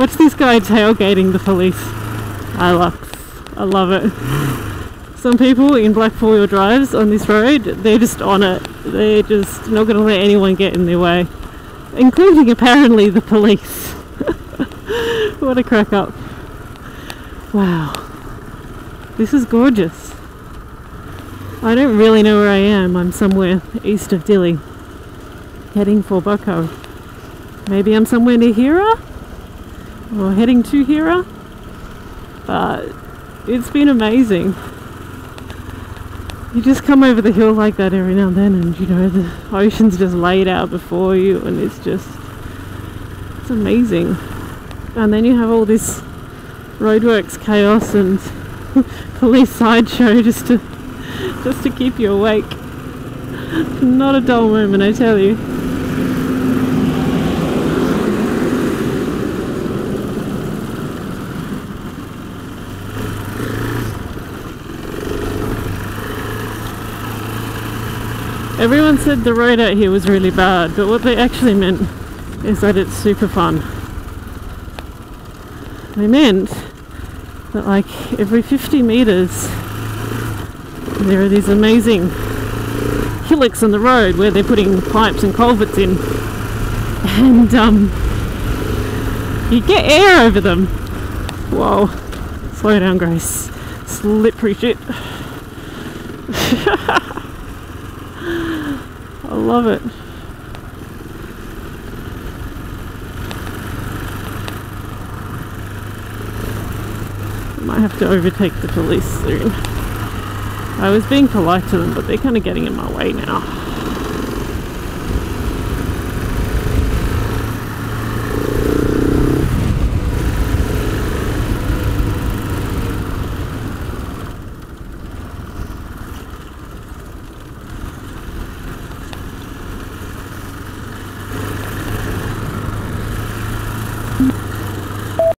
Watch this guy tailgating the police. I love, I love it. Some people in black four-wheel drives on this road, they're just on it. They're just not going to let anyone get in their way, including apparently the police. what a crack up! Wow, this is gorgeous. I don't really know where I am. I'm somewhere east of Dili, heading for Baucau. Maybe I'm somewhere near Hera or heading to Hera, but it's been amazing. You just come over the hill like that every now and then, and you know, the ocean's just laid out before you, and it's just it's amazing. And then you have all this roadworks chaos and police sideshow just to just to keep you awake. Not a dull moment, I tell you. Everyone said the road out here was really bad, but what they actually meant is that it's super fun. They meant that like every 50 meters there are these amazing hillocks on the road where they're putting pipes and culverts in and um, you get air over them. Whoa, slow down Grace, slippery shit. I love it. I might have to overtake the police soon. I was being polite to them, but they're kind of getting in my way now.